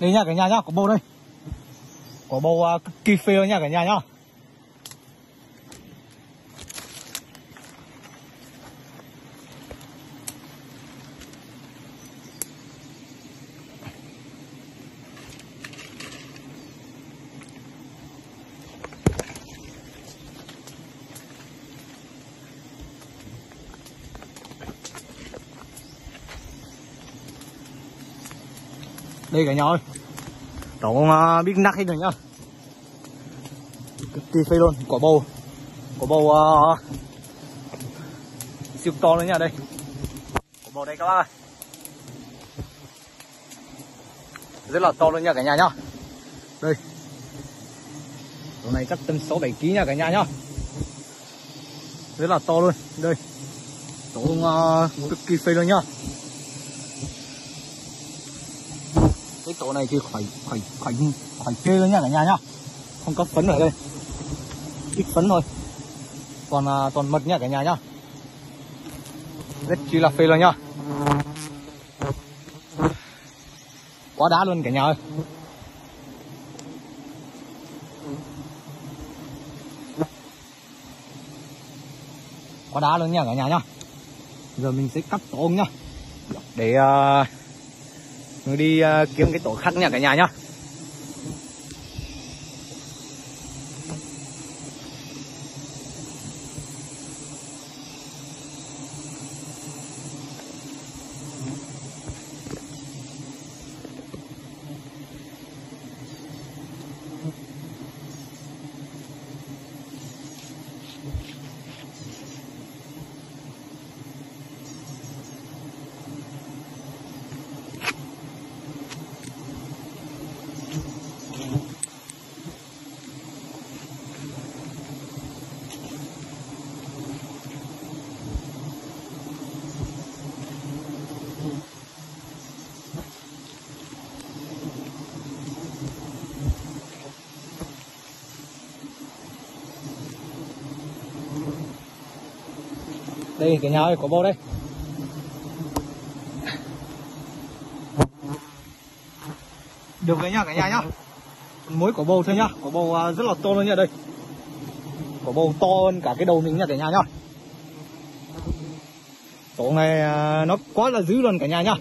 đây nha cả nhà nhá có bầu đây. Có bầu uh, kỳ phê nha cả nhà nhá. Đây cả nhà ơi. Tổ uh, ờ, biết nắc hết rồi nhá. Cực kỳ phê luôn Quả bầu. Quả bầu uh, Siêu to luôn nha đây. Quả bầu đây các bác ơi. Rất là to luôn nha cả nhà nhá. Đây. Tổ này chắc tầm 6-7 kg nha cả nhà nhá. Rất là to luôn Đây. Tổ uh, ờ, cực kỳ phê luôn nhá cái tổ này thì khỏi khỏi khỏi khỏi chê nhá nha cả nhà nhá. Không có phấn ở đây. Ít phấn thôi. Còn à, toàn mật nha cả nhà nhá. Rất chi là phê luôn nhá. Quá đá luôn cả nhà ơi. Quá đá luôn nha cả nhà nhá. Giờ mình sẽ cắt tổ nhá. Để uh, Người đi uh, kiếm cái tổ khác nha cả nhà nhá. Đây cái nhà ơi có bầu đây. Được đấy nhá cả nhà nhá. Muối của bầu thôi nhá. Có bầu à, rất là to luôn nha đây. Có bầu to hơn cả cái đầu mình nha cả nhà nhá. Tổ này à, nó quá là dữ luôn cả nhà nhá.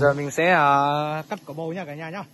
Giờ mình sẽ uh, cắt cỏ bầu nha cả nhà nhá.